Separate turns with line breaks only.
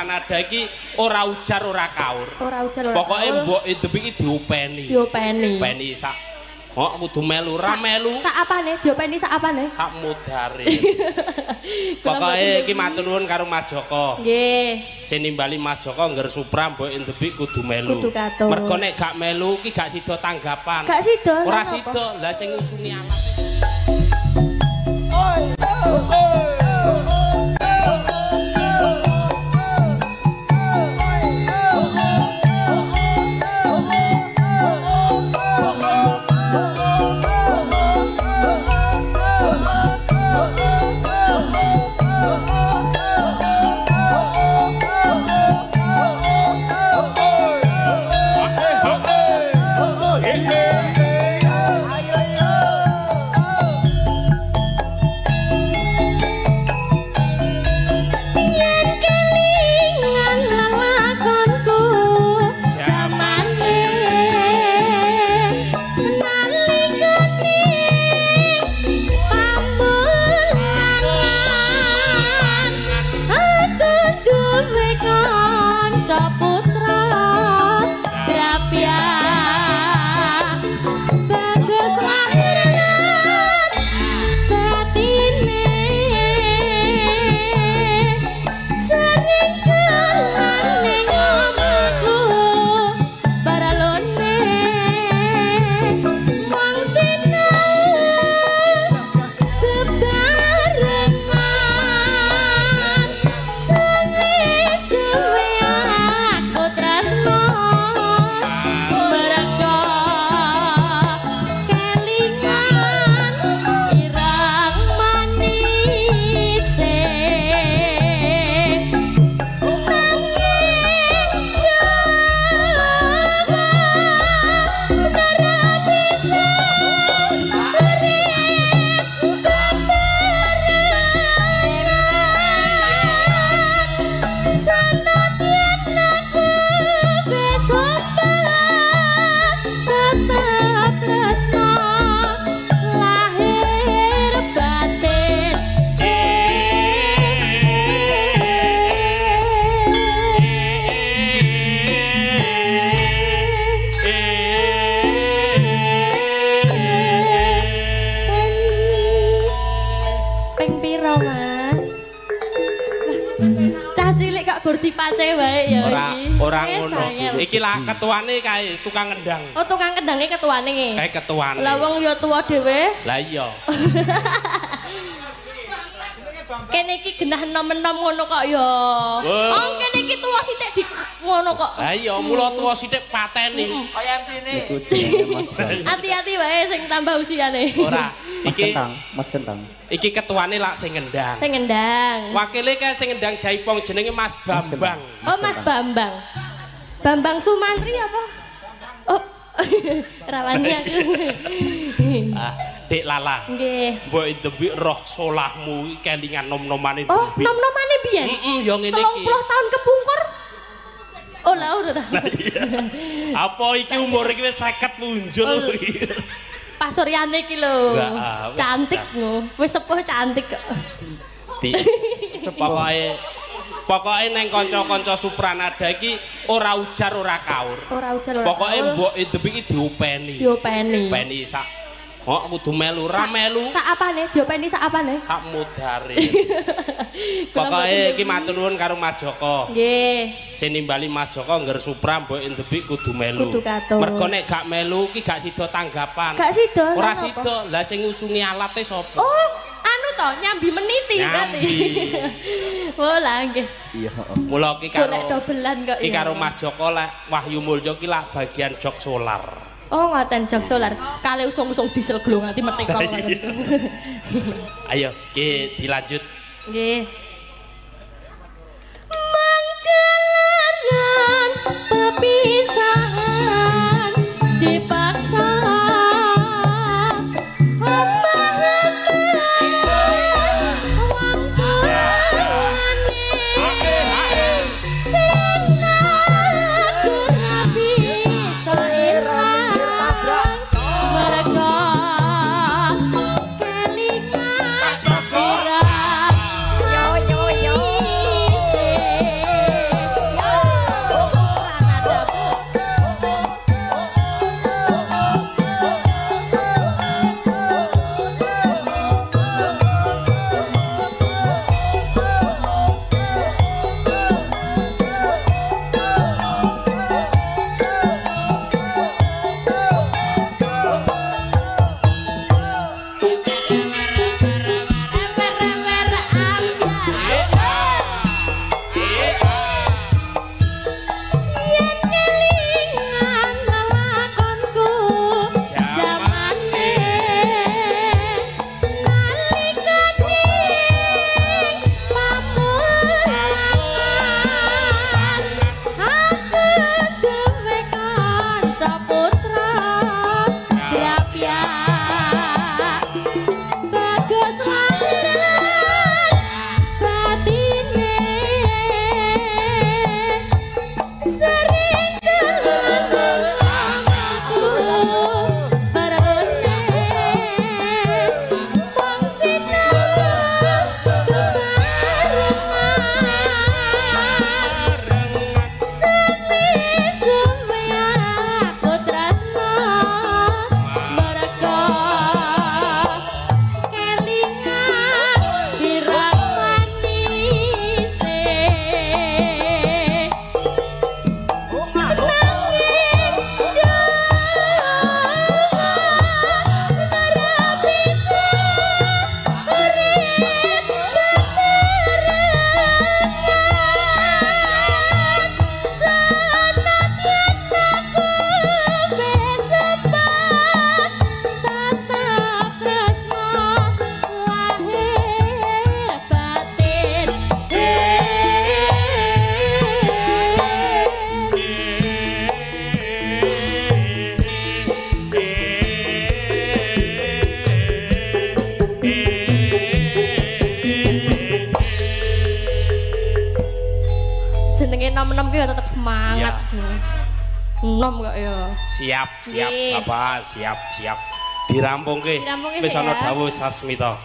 Supranada iki ora ujar ora kaur.
Ora ujar ora.
Pokoke mbok Indep iki diopeni.
diopeni.
Openi sak Kok kudu melu ra melu
Sak apane? Diopeni sak apane?
sak mudare. Pokoke iki matur nuwun karo Mas Joko.
Nggih.
Sing nimbali Mas Joko ngger Supra mbok Indep iki kudu melu.
Kudu katur.
Mergo nek gak melu iki gak sida tanggapan.
Gak sida.
Ora sida. Lah sing ngusuni alat.
Yen dipace wae ya
Ora
iki.
ora
Eh,
ngono. Iki lah ketuane kae tukang ngendang.
oh tukang kendange ketuane
Kae ketuane.
lah wong ya tuwa dhewe
Lah iya.
kene iki genah enom-enom ngono kok ya oh kene iki tuwa sithik di ngono kok
Lah iya mula tuwa sithik pateni.
hati-hati wae sing tambah usiane
Ora.
Mas
Iki
Kentang, Mas Kentang.
iki ketuane lak sing ngendang.
sing ngendang
Wakile kae sing ngendang Jaipong jenenge Mas Bambang.
oh Mas Bambang Bambang Sumantri apa oh rawani aku
Ah, Dek Lala.
nggih
Mbok Indebik roh solahmu iki kelingan nom-nomane
oh nom-nomane biyen
Heeh, ya ngene iki.
puluh tahun kepungkur oh lah udah ta
Apa iki umur iki wis 50 punjul
Oh.
iki.
Pak Suryane iki lho
ah,
cantik ngo wis sepuh cantik kok
Di. Pokoke pokoke neng kanca-kanca Supranada iki ora ujar ora kaur.
ora ujar ora
Pokoke
kaul.
mbok iki diopeni.
diopeni
Openi sak Kok kudu melu ra
Sak-
melu
sak apane diopeni sak apane
sak mudare. Pokoke iki matur nuwun karo Mas Joko.
nggih
Sing nimbali Mas Joko ngger Supra mbok Indebik kudu melu.
Kudu katur.
Mergo nek gak melu iki gak sida tanggapan.
gak sida
Ora sida. Lah sing ngusungi alate sapa?
oh anu to nyambi meniti berarti oh lah nggih
Iya, heeh.
Mula iki karo
golek dobelan kok
iki karo Mas Joko lek Wahyu Mulya iki lak bagian jok solar.
Oh ngoten jok solar kali usung-usung diesel glow nganti meteka ngoten.
Ayo, ki dilanjut.
nggih. Manjalaran pepisahan jenenge enam-enam ya tetap semangat ya. enam kok ya
siap siap bapak siap siap Dirampungke. Wis ana dawuh Sasmita.